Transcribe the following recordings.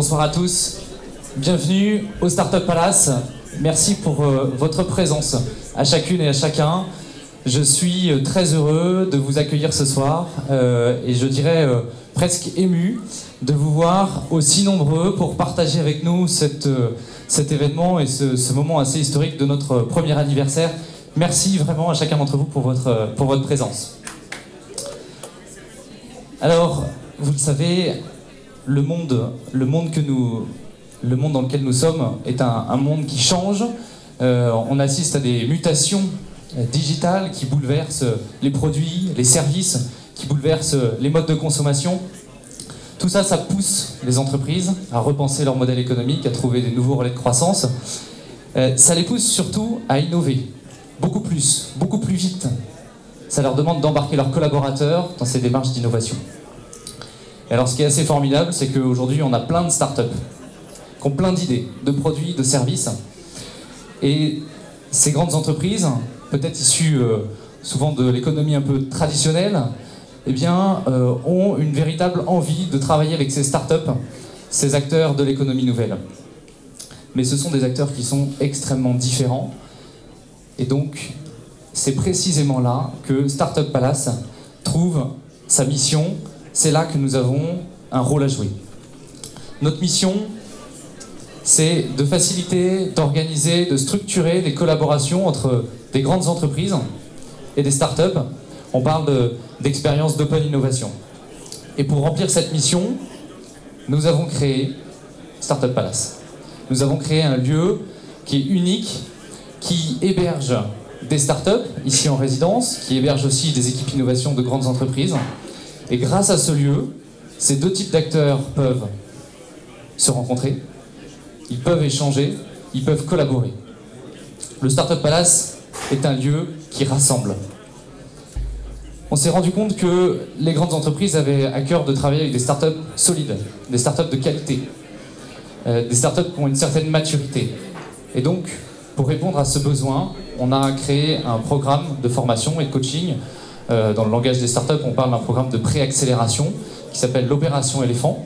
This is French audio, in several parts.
Bonsoir à tous. Bienvenue au Startup Palace. Merci pour euh, votre présence à chacune et à chacun. Je suis euh, très heureux de vous accueillir ce soir euh, et je dirais presque ému de vous voir aussi nombreux pour partager avec nous cet événement et ce, moment assez historique de notre premier anniversaire. Merci vraiment à chacun d'entre vous pour votre présence. Alors, vous le savez, le monde, dans lequel nous sommes est un, un monde qui change. Euh, on assiste à des mutations euh, digitales qui bouleversent les produits, les services, qui bouleversent les modes de consommation. Tout ça, ça pousse les entreprises à repenser leur modèle économique, à trouver des nouveaux relais de croissance. Euh, ça les pousse surtout à innover, beaucoup plus, beaucoup plus vite. Ça leur demande d'embarquer leurs collaborateurs dans ces démarches d'innovation. Et alors, ce qui est assez formidable, c'est qu'aujourd'hui, on a plein de startups qui ont plein d'idées, de produits, de services. Et ces grandes entreprises, peut-être issues euh, souvent de l'économie un peu traditionnelle, eh bien, euh, ont une véritable envie de travailler avec ces startups, ces acteurs de l'économie nouvelle. Mais ce sont des acteurs qui sont extrêmement différents. Et donc, c'est précisément là que Startup Palace trouve sa mission. C'est là que nous avons un rôle à jouer. Notre mission, c'est de faciliter, d'organiser, de structurer des collaborations entre des grandes entreprises et des startups. On parle de- d'expérience d'open innovation. Et pour remplir cette mission, nous avons créé Startup Palace. Nous avons créé un lieu qui est unique, qui héberge des startups ici en résidence, qui héberge aussi des équipes innovation de grandes entreprises. Et grâce à ce lieu, ces deux types d'acteurs peuvent se rencontrer, ils peuvent échanger, ils peuvent collaborer. Le Startup Palace est un lieu qui rassemble. On s'est rendu compte que les grandes entreprises avaient à cœur de travailler avec des startups solides, des startups de qualité, euh, des startups qui ont une certaine maturité. Et donc, pour répondre à ce besoin, on a créé un programme de formation et de coaching. Euh, dans le langage des startups, on parle d'un programme de préaccélération qui s'appelle l'opération éléphant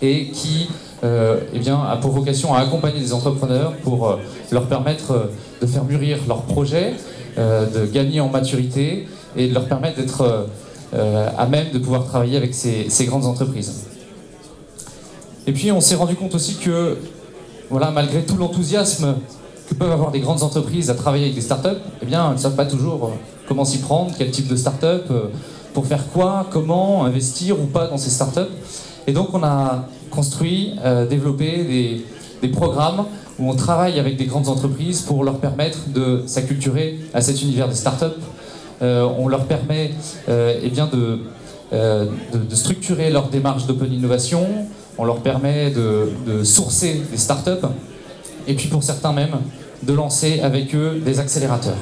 et qui euh, eh bien, a pour vocation à accompagner des entrepreneurs pour euh, leur permettre de faire mûrir leurs projets, de gagner en maturité et de leur permettre d'être à même de pouvoir travailler avec ces, ces grandes entreprises. Et puis on s'est rendu compte aussi que, voilà, malgré tout l'enthousiasme que peuvent avoir des grandes entreprises à travailler avec des startups, eh bien, elles ne savent pas toujours euh, comment s'y prendre, quel type de startup, euh, pour faire quoi, comment investir ou pas dans ces startups. Et donc on a construit, euh, développé des, programmes où on travaille avec des grandes entreprises pour leur permettre de s'acculturer à cet univers des startups. On leur permet eh bien de, structurer leur démarche d'open innovation, on leur permet de sourcer des startups, et puis pour certains même, de lancer avec eux des accélérateurs.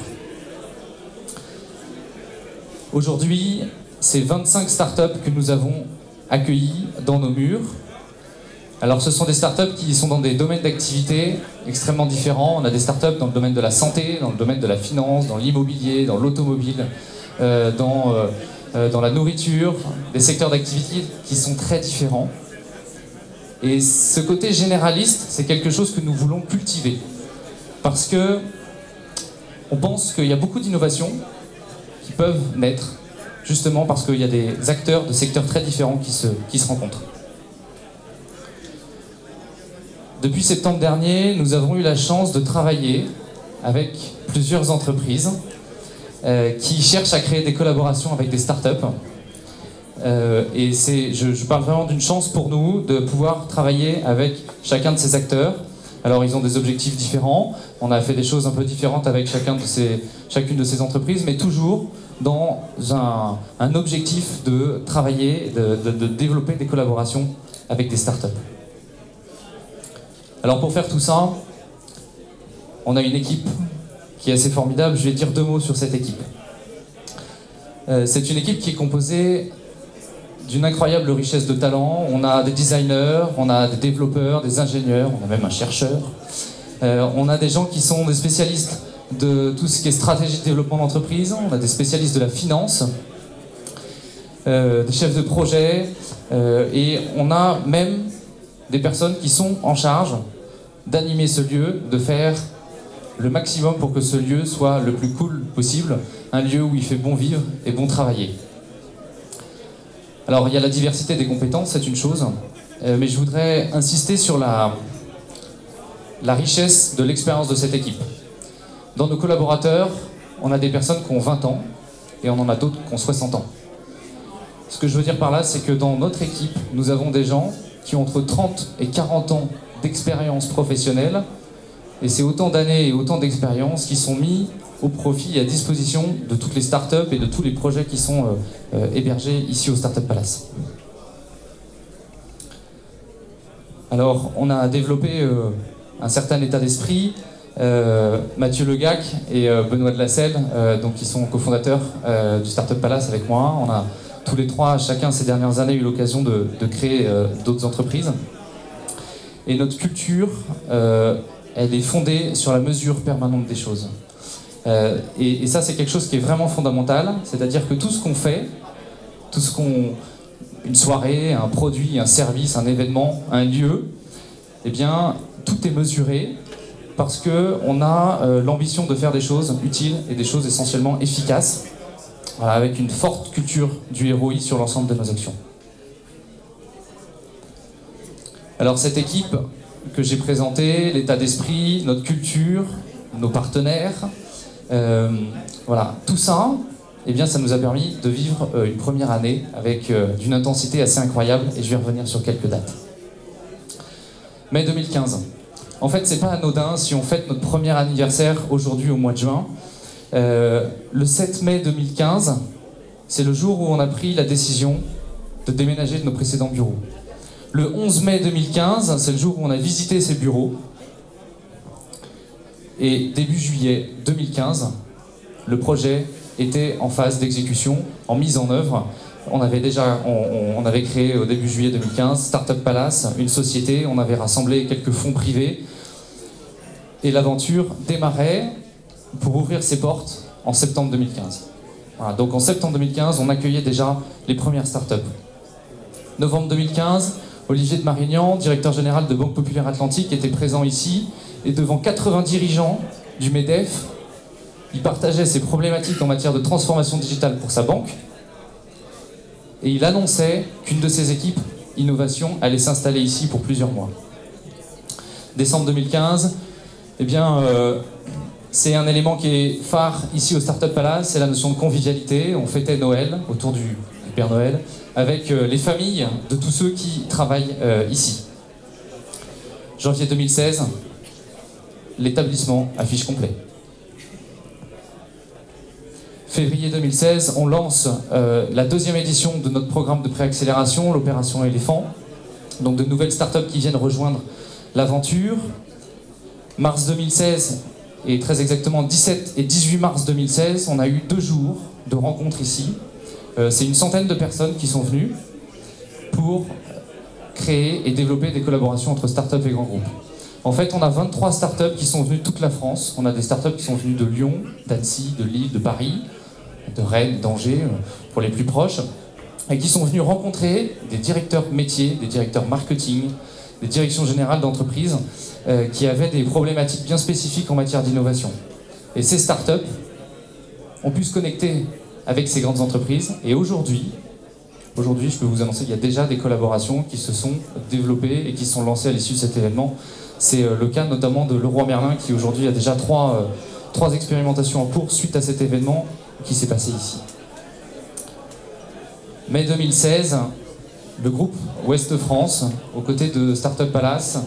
Aujourd'hui, c'est 25 startups que nous avons accueillies dans nos murs. Alors ce sont des startups qui sont dans des domaines d'activité extrêmement différents. On a des startups dans le domaine de la santé, dans le domaine de la finance, dans l'immobilier, dans l'automobile, euh, euh, euh, dans la nourriture, des secteurs d'activité qui sont très différents. Et ce côté généraliste, c'est quelque chose que nous voulons cultiver. Parce que on pense qu'il y a beaucoup d'innovations qui peuvent naître justement parce qu'il y a des acteurs de secteurs très différents qui se, rencontrent. Depuis septembre dernier, nous avons eu la chance de travailler avec plusieurs entreprises euh, qui cherchent à créer des collaborations avec des startups. Euh, et c'est, je, parle vraiment d'une chance pour nous de pouvoir travailler avec chacun de ces acteurs. Alors ils ont des objectifs différents, on a fait des choses un peu différentes avec chacun de ces, chacune de ces entreprises, mais toujours dans un, objectif de travailler, de développer des collaborations avec des startups. Alors pour faire tout ça, on a une équipe qui est assez formidable. Je vais dire deux mots sur cette équipe. Euh, c'est une équipe qui est composée d'une incroyable richesse de talents. On a des designers, on a des développeurs, des ingénieurs, on a même un chercheur. Euh, on a des gens qui sont des spécialistes de tout ce qui est stratégie de développement d'entreprise. On a des spécialistes de la finance, euh, des chefs de projet, euh, et on a même des personnes qui sont en charge d'animer ce lieu, de faire le maximum pour que ce lieu soit le plus cool possible, un lieu où il fait bon vivre et bon travailler. Alors il y a la diversité des compétences, c'est une chose, euh, mais je voudrais insister sur la, la richesse de l'expérience de cette équipe. Dans nos collaborateurs, on a des personnes qui ont 20 ans et on en a d'autres qui ont 60 ans. Ce que je veux dire par là, c'est que dans notre équipe, nous avons des gens qui ont entre 30 et 40 ans d'expérience professionnelle et c'est autant d'années et autant d'expériences qui sont mis au profit et à disposition de toutes les startups et de tous les projets qui sont euh, euh, hébergés ici au Startup Palace. Alors, on a développé euh, un certain état d'esprit. Mathieu Legac et Benoît de la Selle, donc qui sont cofondateurs du Startup Palace avec moi. On a tous les trois, chacun ces dernières années, eu l'occasion de, créer d'autres entreprises. Et notre culture, elle est fondée sur la mesure permanente des choses. Euh, et, ça, c'est quelque chose qui est vraiment fondamental, c'est-à-dire que tout ce qu'on fait, tout ce qu'on, une soirée, un produit, un service, un événement, un lieu, eh bien, tout est mesuré parce que on a euh, l'ambition de faire des choses utiles et des choses essentiellement efficaces, avec une forte culture du héroïsme sur l'ensemble de nos actions. Alors cette équipe, que j'ai présenté, l'état d'esprit, notre culture, nos partenaires. Euh, voilà, tout ça, eh bien, ça nous a permis de vivre euh, une première année avec euh, d'une intensité assez incroyable, et je vais revenir sur quelques dates. Mai 2015. En fait, c'est pas anodin si on fête notre premier anniversaire aujourd'hui au mois de juin. le 7 mai 2015, c'est le jour où on a pris la décision de déménager de nos précédents bureaux. Le 11 mai 2015, c'est le jour où on a visité ces bureaux. Et début juillet 2015, le projet était en phase d'exécution, en mise en œuvre. On avait déjà, on, avait créé au début juillet 2015 Startup Palace, une société. On avait rassemblé quelques fonds privés et l'aventure démarrait pour ouvrir ses portes en septembre 2015. donc en septembre 2015, on accueillait déjà les premières startups. Novembre 2015, Olivier de Marignan, directeur général de Banque Populaire Atlantique, était présent ici et devant 80 dirigeants du MEDEF, il partageait ses problématiques en matière de transformation digitale pour sa banque et il annonçait qu'une de ses équipes innovation allait s'installer ici pour plusieurs mois. Décembre 2015, eh bien, euh, c'est un élément qui est phare ici au Startup Palace, c'est la notion de convivialité. On fêtait Noël autour du Père Noël avec euh, les familles de tous ceux qui travaillent euh, ici. Janvier 2016, l'établissement affiche complet. Février 2016, on lance euh, la deuxième édition de notre programme de préaccélération, l'opération éléphant. Donc de nouvelles startups qui viennent rejoindre l'aventure. Mars 2016, et très exactement 17 et 18 mars 2016, on a eu deux jours de rencontres ici c'est une centaine de personnes qui sont venues pour créer et développer des collaborations entre startups et grands groupes. En fait, on a 23 startups qui sont venues de toute la France. On a des startups qui sont venues de Lyon, d'Annecy, de Lille, de Paris, de Rennes, d'Angers, euh, pour les plus proches, et qui sont venus rencontrer des directeurs métiers, des directeurs marketing, des directions générales d'entreprises euh, qui avaient des problématiques bien spécifiques en matière d'innovation. Et ces startups ont pu se connecter avec ces grandes entreprises. Et aujourd'hui, je peux vous annoncer qu'il y a déjà des collaborations qui se sont développées et qui sont lancées à l'issue de cet événement. C'est euh, le cas notamment de Leroy Merlin qui aujourd'hui a déjà trois, euh, trois expérimentations en cours suite à cet événement qui s'est passé ici. Mai 2016, le groupe Ouest France, aux côtés de Startup Palace,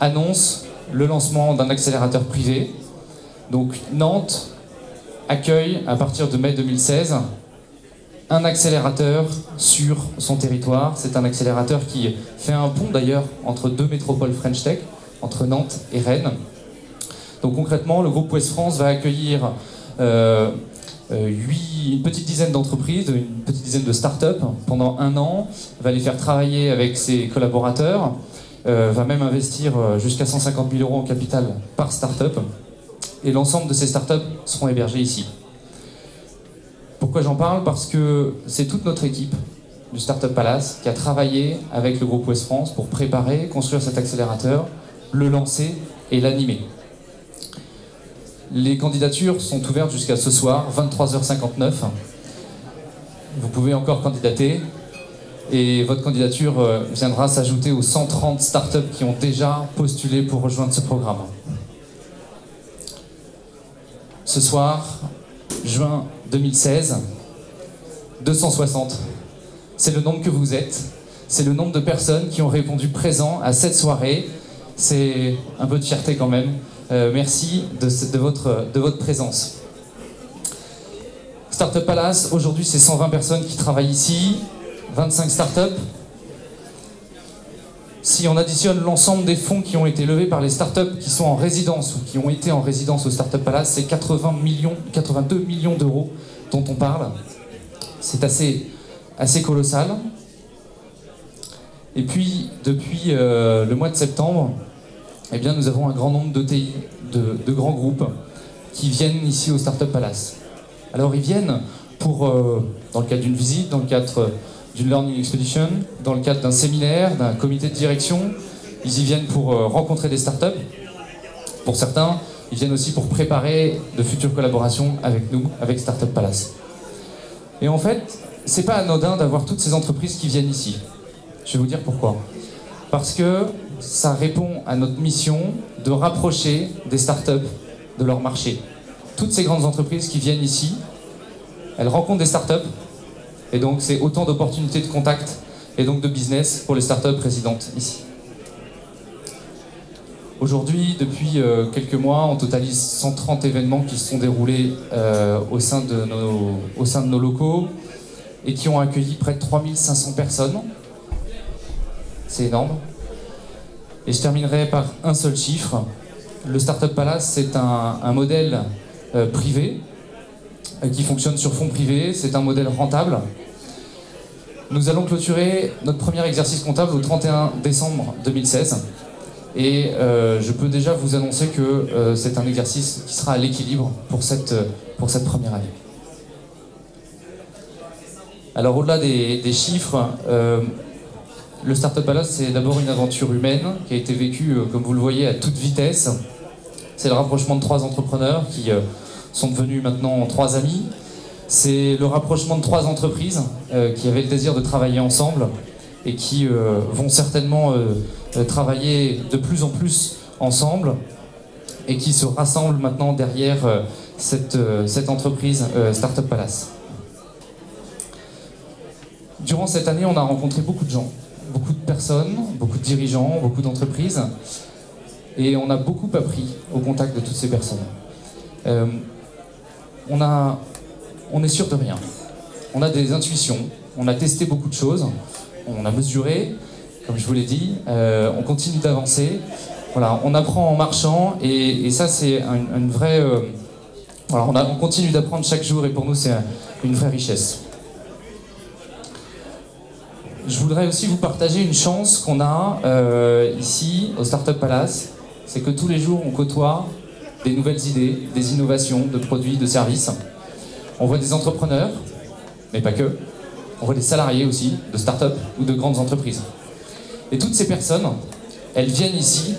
annonce le lancement d'un accélérateur privé. Donc Nantes, accueille à partir de mai 2016 un accélérateur sur son territoire. C'est un accélérateur qui fait un pont d'ailleurs entre deux métropoles French Tech, entre Nantes et Rennes. Donc concrètement, le groupe Ouest France va accueillir euh, euh, une petite dizaine d'entreprises, une petite dizaine de start-up pendant un an, va les faire travailler avec ses collaborateurs, euh, va même investir jusqu'à 150 000 euros en capital par start-up et l'ensemble de ces startups seront hébergées ici. Pourquoi j'en parle Parce que c'est toute notre équipe du Startup Palace qui a travaillé avec le groupe West France pour préparer, construire cet accélérateur, le lancer et l'animer. Les candidatures sont ouvertes jusqu'à ce soir, 23h59. Vous pouvez encore candidater et votre candidature euh, viendra s'ajouter aux 130 startups qui ont déjà postulé pour rejoindre ce programme. Ce soir, juin 2016, 260. C'est le nombre que vous êtes. C'est le nombre de personnes qui ont répondu présent à cette soirée. C'est un peu de fierté quand même. Euh, merci votre, de votre présence. Startup Palace, aujourd'hui c'est 120 personnes qui travaillent ici, 25 startups. Si on additionne l'ensemble des fonds qui ont été levés par les startups qui sont en résidence ou qui ont été en résidence au Startup Palace, c'est 80 millions, 82 millions d'euros dont on parle. C'est assez, assez colossal. Et puis, depuis euh, le mois de septembre, eh bien, nous avons un grand nombre d'ETI, de, de grands groupes, qui viennent ici au Startup Palace. Alors, ils viennent pour, euh, dans le cadre d'une visite, dans le cadre d'une Learning Expedition, dans le cadre d'un séminaire, d'un comité de direction. Ils y viennent pour euh, rencontrer des startups. Pour certains, ils viennent aussi pour préparer de futures collaborations avec nous, avec Startup Palace. Et en fait, c'est pas anodin d'avoir toutes ces entreprises qui viennent ici. Je vais vous dire pourquoi. Parce que ça répond à notre mission de rapprocher des startups de leur marché. Toutes ces grandes entreprises qui viennent ici, elles rencontrent des startups, et donc c'est autant d'opportunités de contact et donc de business pour les startups résidentes ici. Aujourd'hui, depuis euh, quelques mois, on totalise 130 événements qui se sont déroulés euh, au, sein de nos, locaux et qui ont accueilli près de 3500 personnes. C'est énorme. Et je terminerai par un seul chiffre. Le Startup Palace, c'est un, modèle euh, privé qui fonctionne sur fonds privés. C'est un modèle rentable. Nous allons clôturer notre premier exercice comptable au 31 décembre 2016. Et euh, je peux déjà vous annoncer que euh, c'est un exercice qui sera à l'équilibre pour cette, pour cette première année. Alors au-delà des, chiffres, euh, le Startup Palace, c'est d'abord une aventure humaine qui a été vécue, euh, comme vous le voyez, à toute vitesse. C'est le rapprochement de trois entrepreneurs qui euh, sont devenus maintenant trois amis. C'est le rapprochement de trois entreprises euh, qui avaient le désir de travailler ensemble et qui vont certainement travailler de plus en plus ensemble et qui se rassemblent maintenant derrière cette, entreprise Startup Palace. Durant cette année, on a rencontré beaucoup de gens, beaucoup de personnes, beaucoup de dirigeants, beaucoup d'entreprises, et on a beaucoup appris au contact de toutes ces personnes. Euh, on, a, on sûr de rien. On a des intuitions, on a testé beaucoup de choses, on a mesuré, comme je vous l'ai dit, euh, on continue d'avancer. Voilà, on apprend en marchant, et, ça c'est une, vraie... Euh, on continue d'apprendre chaque jour, et pour nous c'est une vraie richesse je voudrais aussi vous partager une chance qu'on a euh, ici au Startup Palace. C'est que tous les jours, on côtoie des nouvelles idées, des innovations de produits, de services. On voit des entrepreneurs, mais pas que. On voit des salariés aussi, de start-up ou de grandes entreprises. Et toutes ces personnes, elles viennent ici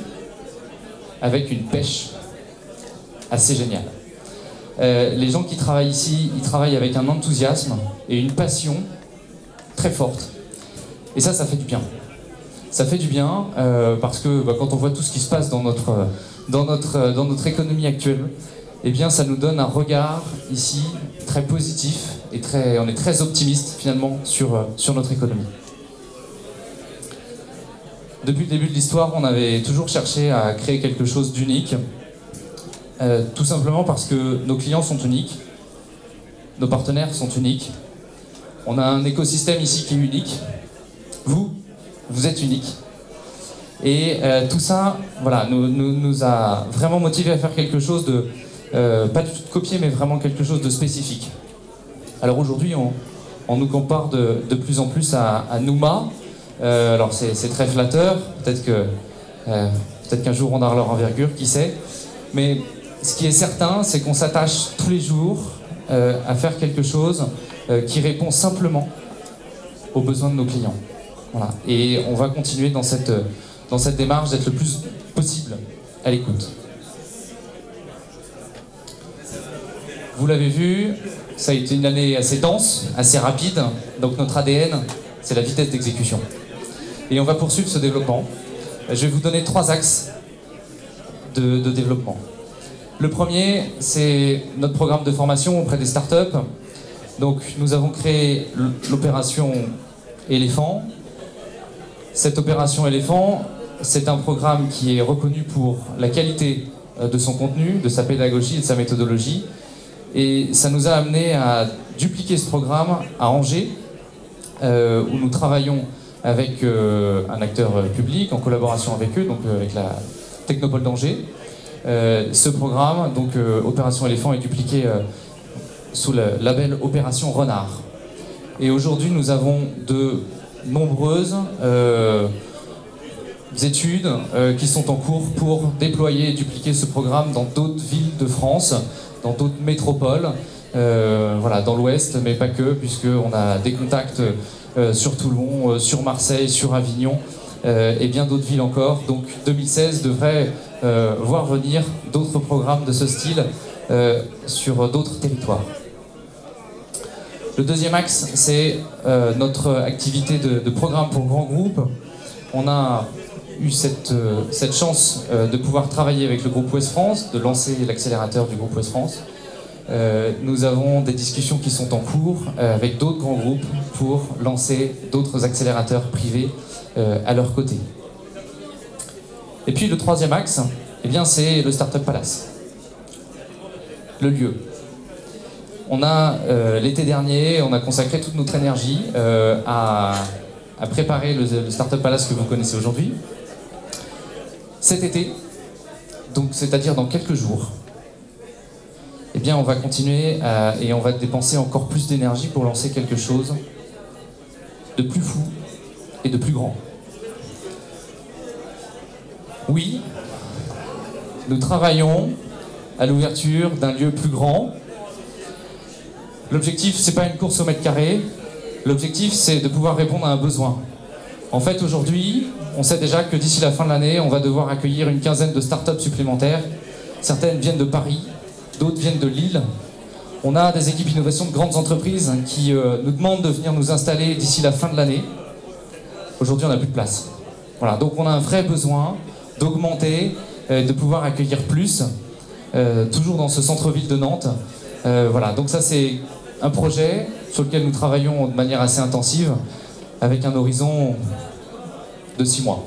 avec une pêche assez géniale. Euh, les gens qui travaillent ici, ils travaillent avec un enthousiasme et une passion très forte et ça, ça fait du bien. Ça fait du bien euh, parce que bah, quand on voit tout ce qui se passe dans notre, dans notre, dans notre économie actuelle, eh bien, ça nous donne un regard ici très positif et très, on est très optimiste finalement sur, euh, sur notre économie. Depuis le début de l'histoire, on avait toujours cherché à créer quelque chose d'unique, euh, tout simplement parce que nos clients sont uniques, nos partenaires sont uniques, on a un écosystème ici qui est unique, vous êtes unique. Et euh, tout ça, voilà, nous, a vraiment motivé à faire quelque chose de, euh, pas du tout de copier, mais vraiment quelque chose de spécifique. Alors aujourd'hui, on, nous compare de, plus en plus à, à Nouma. Euh, alors c'est très flatteur, peut-être que euh, peut-être qu'un jour on aura leur envergure, qui sait. Mais ce qui est certain, c'est qu'on s'attache tous les jours à faire quelque chose qui répond simplement aux besoins de nos clients. Voilà. Et on va continuer dans cette, dans cette démarche d'être le plus possible à l'écoute. Vous l'avez vu, ça a été une année assez dense, assez rapide. Donc notre ADN, c'est la vitesse d'exécution. Et on va poursuivre ce développement. Je vais vous donner trois axes de, de développement. Le premier, c'est notre programme de formation auprès des startups. Donc nous avons créé l'opération éléphant. Cette opération éléphant, c'est un programme qui est reconnu pour la qualité euh, de son contenu, de sa pédagogie et de sa méthodologie. Et ça nous a amené à dupliquer ce programme à Angers, euh, où nous travaillons avec euh, un acteur public en collaboration avec eux, donc avec la Technopole d'Angers. ce programme, donc Opération Éléphant, est dupliqué sous le label Opération Renard. Et aujourd'hui, nous avons de nombreuses euh, études euh, qui sont en cours pour déployer et dupliquer ce programme dans d'autres villes de France, dans d'autres métropoles, euh, voilà, dans l'Ouest, mais pas que, puisqu'on a des contacts sur Toulon, sur Marseille, sur Avignon et bien d'autres villes encore. Donc 2016 devrait voir venir d'autres programmes de ce style sur d'autres territoires. Le deuxième axe, c'est euh, notre activité de, programme pour grands groupes. On a eu cette, euh, chance euh, de pouvoir travailler avec le groupe Ouest France, de lancer l'accélérateur du groupe Ouest France. nous avons des discussions qui sont en cours avec d'autres grands groupes pour lancer d'autres accélérateurs privés à leur côté. Et puis le troisième axe, eh c'est le Startup Palace. Le lieu. On a, euh, l'été dernier, on a consacré toute notre énergie euh, à, préparer le, Startup Palace que vous connaissez aujourd'hui. Cet été, donc c'est-à-dire dans quelques jours, eh bien, on va continuer et on va dépenser encore plus d'énergie pour lancer quelque chose de plus fou et de plus grand. Oui, nous travaillons à l'ouverture d'un lieu plus grand, L'objectif, c'est pas une course au mètre carré. L'objectif, c'est de pouvoir répondre à un besoin. En fait, aujourd'hui, on sait déjà que d'ici la fin de l'année, on va devoir accueillir une quinzaine de startups supplémentaires. Certaines viennent de Paris, d'autres viennent de Lille. On a des équipes innovation de grandes entreprises qui euh, nous demandent de venir nous installer d'ici la fin de l'année. Aujourd'hui, on n'a plus de place. Voilà, donc on a un vrai besoin d'augmenter, de pouvoir accueillir plus, euh, toujours dans ce centre-ville de Nantes. Voilà, donc ça c'est un projet sur lequel nous travaillons de manière assez intensive, avec un horizon de six mois.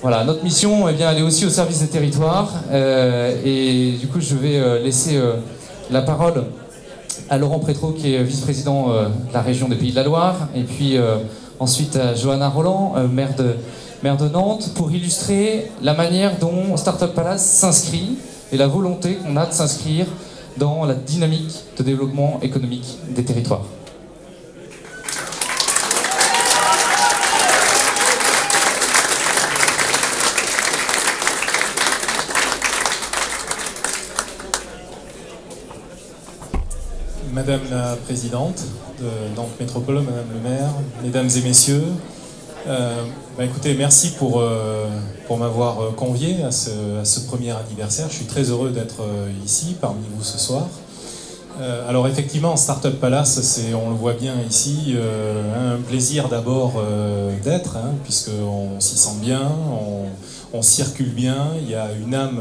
Voilà, notre mission, eh bien, elle est aussi au service des territoires. Euh, et du coup, je vais euh, laisser euh, la parole à Laurent Prétro, qui est vice-président de la région des Pays de la Loire, et puis ensuite à Johanna Roland, maire de Nantes, pour illustrer la manière dont Startup Palace s'inscrit et la volonté qu'on a de s'inscrire dans la dynamique de développement économique des territoires. Madame la Présidente de Nantes Métropole, Madame le maire, Mesdames et Messieurs, euh, bah, écoutez, merci pour, euh, pour m'avoir euh, convié à ce, premier anniversaire. Je suis très heureux d'être ici parmi vous ce soir. alors effectivement, Startup Palace, on le voit bien ici, un plaisir d'abord d'être, hein, puisqu'on s'y sent bien, on, circule bien, il y a une âme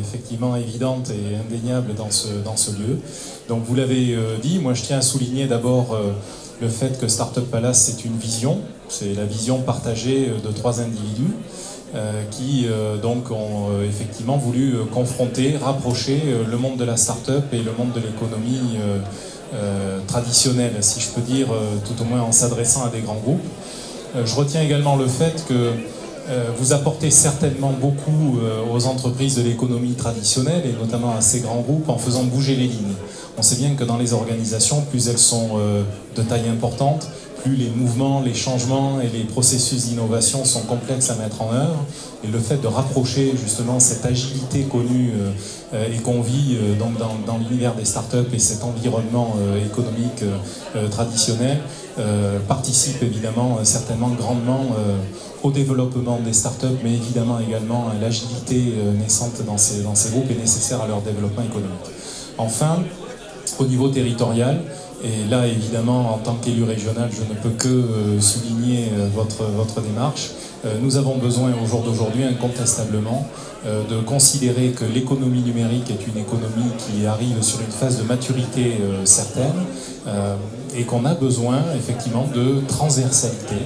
effectivement évidente et indéniable dans ce, dans ce lieu. Donc vous l'avez dit, moi je tiens à souligner d'abord le fait que Startup Palace, c'est une vision, c'est la vision partagée de trois individus euh, qui euh, donc ont euh, effectivement voulu confronter, rapprocher le monde de la startup et le monde de l'économie traditionnelle, si je peux dire, tout au moins en s'adressant à des grands groupes. je retiens également le fait que vous apportez certainement beaucoup aux entreprises de l'économie traditionnelle et notamment à ces grands groupes en faisant bouger les lignes. On sait bien que dans les organisations, plus elles sont de taille importante, les mouvements, les changements et les processus d'innovation sont complexes à mettre en œuvre. Et le fait de rapprocher justement cette agilité connue et qu'on vit donc dans, l'univers des startups et cet environnement économique traditionnel participe évidemment certainement grandement au développement des startups, mais évidemment également l'agilité naissante dans ces, dans ces groupes est nécessaire à leur développement économique. Enfin, au niveau territorial, et là, évidemment, en tant qu'élu régional, je ne peux que euh, souligner euh, votre, démarche. Euh, nous avons besoin au jour d'aujourd'hui, incontestablement, de considérer que l'économie numérique est une économie qui arrive sur une phase de maturité certaine et qu'on a besoin effectivement de transversalité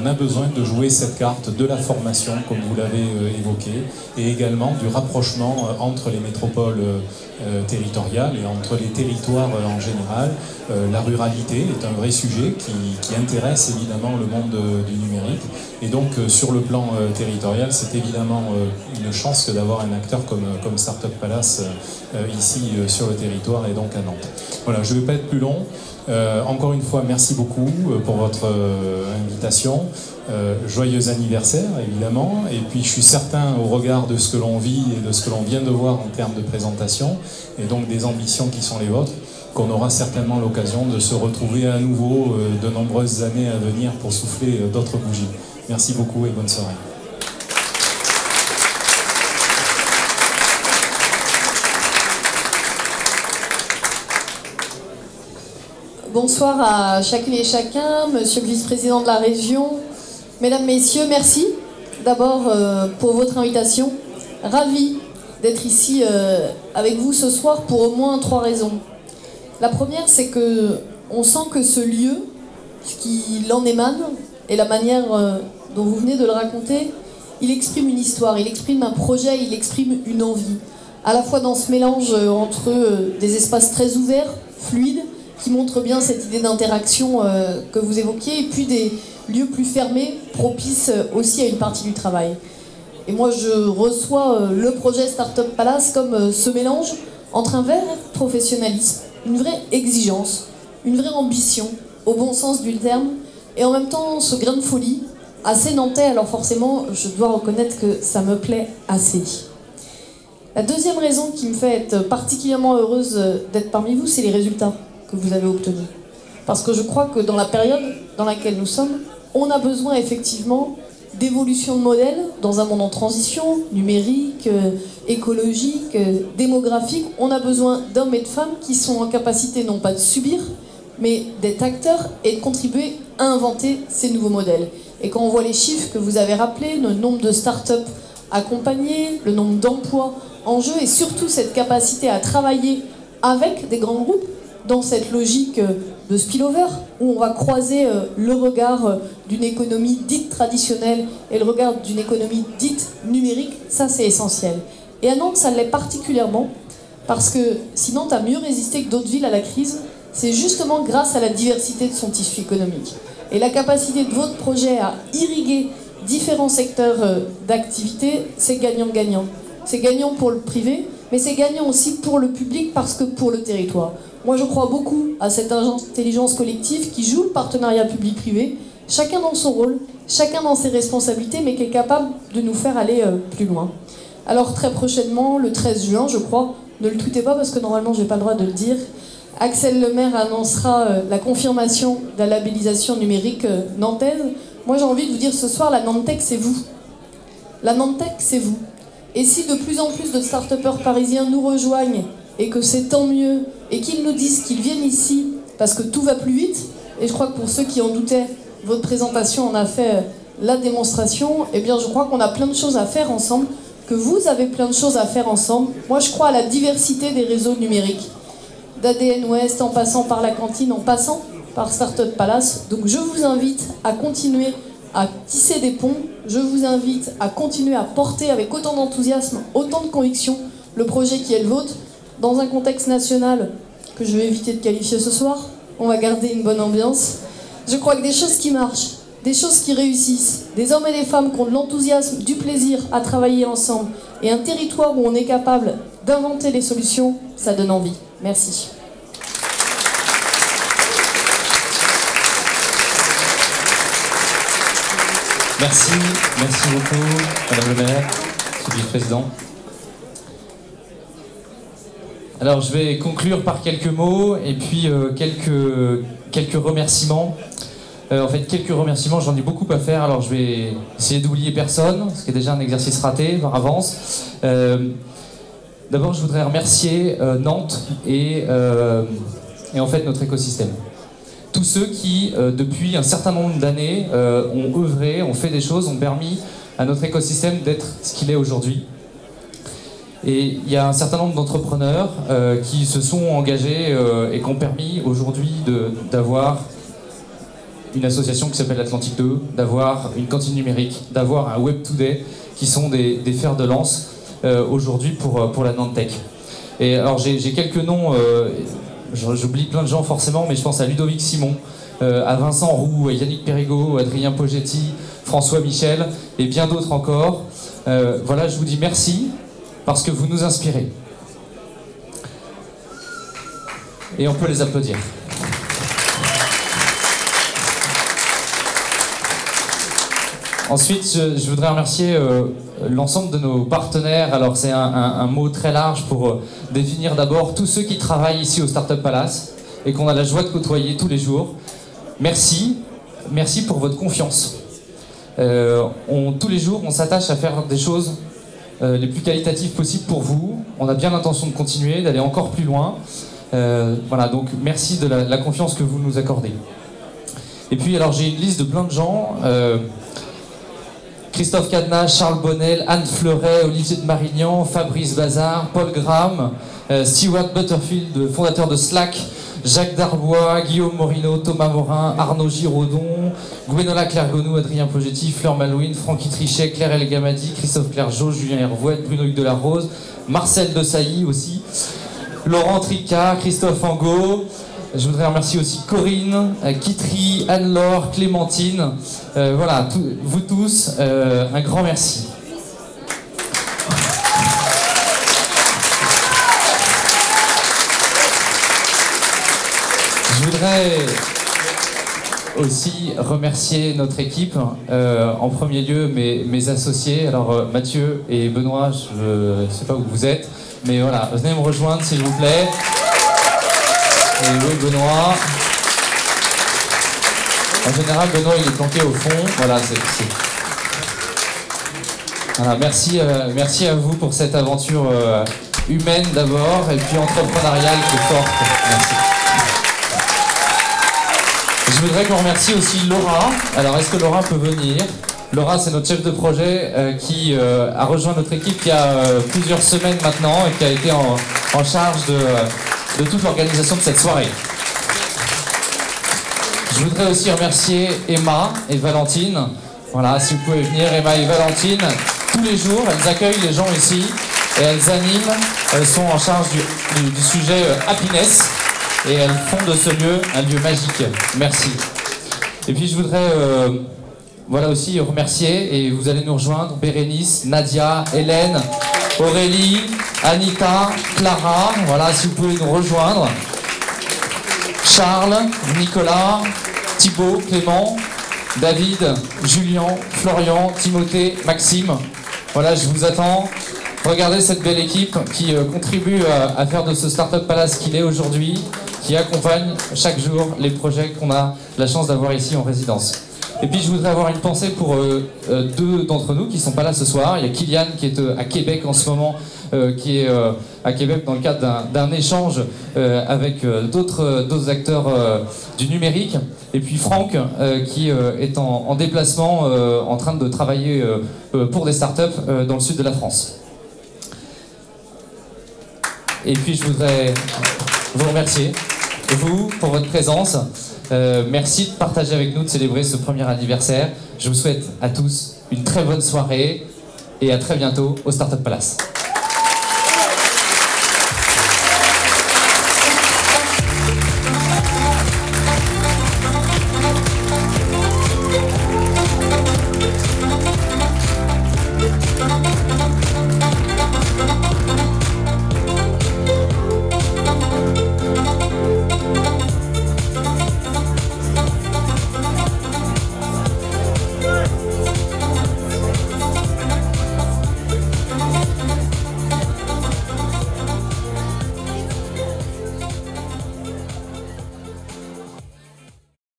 on a besoin de jouer cette carte de la formation, comme vous l'avez euh, évoqué, et également du rapprochement euh, entre les métropoles euh, territoriales et entre les territoires en général. La ruralité est un vrai sujet qui, intéresse évidemment le monde du numérique. Et donc, sur le plan territorial, c'est évidemment une chance que d'avoir un acteur comme, comme Startup Palace ici sur le territoire et donc à Nantes. Voilà, je ne vais pas être plus long. Euh, encore une fois, merci beaucoup euh, pour votre euh, invitation. joyeux anniversaire, évidemment. Et puis, je suis certain, au regard de ce que l'on vit et de ce que l'on vient de voir en termes de présentation, et donc des ambitions qui sont les vôtres, qu'on aura certainement l'occasion de se retrouver à nouveau de nombreuses années à venir pour souffler d'autres bougies. Merci beaucoup et bonne soirée. Bonsoir à chacune et chacun, monsieur le vice-président de la région, mesdames, messieurs, merci d'abord euh, pour votre invitation. Ravi d'être ici euh, avec vous ce soir pour au moins trois raisons. La première, c'est que on sent que ce lieu, ce qui l'en émane, et la manière euh, dont vous venez de le raconter, il exprime une histoire, il exprime un projet, il exprime une envie. À la fois dans ce mélange entre des espaces très ouverts, fluides, qui montre bien cette idée d'interaction euh, que vous évoquiez, et puis des lieux plus fermés, propices euh, aussi à une partie du travail. Et moi, je reçois euh, le projet Startup Palace comme ce mélange entre un vrai professionnalisme, une vraie exigence, une vraie ambition, au bon sens du terme, et en même temps ce grain de folie, assez nantais, alors forcément, je dois reconnaître que ça me plaît assez. La deuxième raison qui me fait être particulièrement heureuse d'être parmi vous, c'est les résultats que vous avez obtenu. Parce que je crois que dans la période dans laquelle nous sommes, on a besoin effectivement d'évolution de modèles dans un monde en transition, numérique, euh, écologique, euh, démographique. On a besoin d'hommes et de femmes qui sont en capacité non pas de subir, mais d'être acteurs et de contribuer à inventer ces nouveaux modèles. Et quand on voit les chiffres que vous avez rappelés, le nombre de start-up accompagnées, le nombre d'emplois en jeu et surtout cette capacité à travailler avec des grands groupes, dans cette logique de spillover, où on va croiser euh, le regard euh, d'une économie dite traditionnelle et le regard d'une économie dite numérique, ça c'est essentiel. Et à Nantes, ça l'est particulièrement, parce que si Nantes a mieux résisté que d'autres villes à la crise, c'est justement grâce à la diversité de son tissu économique. Et la capacité de votre projet à irriguer différents secteurs euh, d'activité, c'est gagnant-gagnant. C'est gagnant pour le privé, mais c'est gagnant aussi pour le public parce que pour le territoire. Moi, je crois beaucoup à cette intelligence collective qui joue le partenariat public-privé, chacun dans son rôle, chacun dans ses responsabilités, mais qui est capable de nous faire aller euh, plus loin. Alors, très prochainement, le 13 juin, je crois, ne le tweetez pas parce que normalement, je n'ai pas le droit de le dire, Axel Lemaire annoncera euh, la confirmation de la labellisation numérique euh, nantaise. Moi, j'ai envie de vous dire ce soir, la Nantech, c'est vous. La Nantech, c'est vous. Et si de plus en plus de start parisiens nous rejoignent et que c'est tant mieux, et qu'ils nous disent qu'ils viennent ici parce que tout va plus vite, et je crois que pour ceux qui en doutaient, votre présentation en a fait euh, la démonstration, eh bien je crois qu'on a plein de choses à faire ensemble, que vous avez plein de choses à faire ensemble. Moi je crois à la diversité des réseaux numériques, d'ADN Ouest en passant par la cantine, en passant par Startup Palace. Donc je vous invite à continuer à tisser des ponts, je vous invite à continuer à porter avec autant d'enthousiasme, autant de conviction le projet qui est le vôtre dans un contexte national que je vais éviter de qualifier ce soir, on va garder une bonne ambiance. Je crois que des choses qui marchent, des choses qui réussissent, des hommes et des femmes qui ont de l'enthousiasme, du plaisir à travailler ensemble, et un territoire où on est capable d'inventer les solutions, ça donne envie. Merci. Merci, merci beaucoup, Madame le maire, Monsieur le Président. Alors je vais conclure par quelques mots et puis euh, quelques, quelques remerciements. Euh, en fait, quelques remerciements, j'en ai beaucoup à faire, alors je vais essayer d'oublier personne, ce qui est déjà un exercice raté par avance. Euh, D'abord, je voudrais remercier Nantes et, et en fait notre écosystème. Tous ceux qui, euh, depuis un certain nombre d'années, euh, ont œuvré, ont fait des choses, ont permis à notre écosystème d'être ce qu'il est aujourd'hui. Et il y a un certain nombre d'entrepreneurs euh, qui se sont engagés et qui ont permis aujourd'hui d'avoir une association qui s'appelle Atlantique 2, d'avoir une cantine numérique, d'avoir un Web Today, qui sont des, fers de lance aujourd'hui pour, pour la Nantech. Et alors j'ai quelques noms, j'oublie plein de gens forcément, mais je pense à Ludovic Simon, euh, à Vincent Roux, à Yannick Perrigo, Adrien Pogetti, François Michel et bien d'autres encore. Euh, voilà, je vous dis merci parce que vous nous inspirez. Et on peut les applaudir. Ensuite, je, voudrais remercier euh, l'ensemble de nos partenaires. Alors, c'est un, mot très large pour euh, définir d'abord tous ceux qui travaillent ici au Startup Palace et qu'on a la joie de côtoyer tous les jours. Merci, merci pour votre confiance. Euh, tous les jours, on s'attache à faire des choses les plus qualitatives possibles pour vous. On a bien l'intention de continuer, d'aller encore plus loin. Voilà, donc merci de la, la confiance que vous nous accordez. Et puis, alors, j'ai une liste de plein de gens. Christophe Cadenas, Charles Bonnel, Anne Fleuret, Olivier de Marignan, Fabrice Bazar, Paul Graham, euh, Stewart Butterfield, fondateur de Slack, Jacques Darbois, Guillaume Morino, Thomas Morin, Arnaud Giraudon, Gwenola Clergonou, Adrien Pogetti, Fleur Malouine, Francky Trichet, Claire El Gamadi, Christophe Clergeau, Julien Hervouette, Bruno Hugues de la Rose, Marcel de Sailly aussi, Laurent Tricard, Christophe Angot. Je voudrais remercier aussi Corinne, euh, Kitry, Anne-Laure, Clémentine. Euh, voilà, vous tous, euh, un grand merci. Je voudrais aussi remercier notre équipe, en premier lieu mes, associés. Alors Mathieu et Benoît, je ne sais pas où vous êtes, mais voilà, venez me rejoindre s'il vous plaît. Et Benoît. En général, Benoît, il est planqué au fond. Voilà, c'est. Voilà, merci, euh, merci à vous pour cette aventure euh, humaine d'abord et puis entrepreneuriale qui est forte. Merci. Je voudrais qu'on remercie aussi Laura. Alors, est-ce que Laura peut venir? Laura, c'est notre chef de projet euh, qui a rejoint notre équipe il y a plusieurs semaines maintenant et qui a été en, en charge de, de toute l'organisation de cette soirée. Je voudrais aussi remercier Emma et Valentine. Voilà, si vous pouvez venir, Emma et Valentine, tous les jours, elles accueillent les gens ici et elles animent, elles sont en charge du, sujet euh, happiness et elles font de ce lieu un lieu magique. Merci. Et puis je voudrais euh, voilà aussi remercier et vous allez nous rejoindre Bérénice, Nadia, Hélène, Aurélie, Anita, Clara. Voilà, si vous pouvez nous rejoindre. Charles, Nicolas, Thibaut, Clément, David, Julien, Florian, Timothée, Maxime. Voilà, je vous attends. Regardez cette belle équipe qui euh, contribue à, à faire de ce Startup Palace qu'il est aujourd'hui, qui accompagne chaque jour les projets qu'on a la chance d'avoir ici en résidence. Et puis je voudrais avoir une pensée pour euh, euh, deux d'entre nous qui sont pas là ce soir. Il y a Kylian qui est euh, à Québec en ce moment, euh, qui est euh, à Québec dans le cadre d'un- échange euh, avec euh, d'autres euh, acteurs euh, du numérique. Et puis Franck euh, qui euh, est en, en déplacement euh, en train de travailler euh, euh, pour des startups euh, dans le sud de la France. Et puis je voudrais vous remercier, vous, pour votre présence. Euh, merci de partager avec nous, de célébrer ce premier anniversaire. Je vous souhaite à tous une très bonne soirée et à très bientôt au Startup Palace.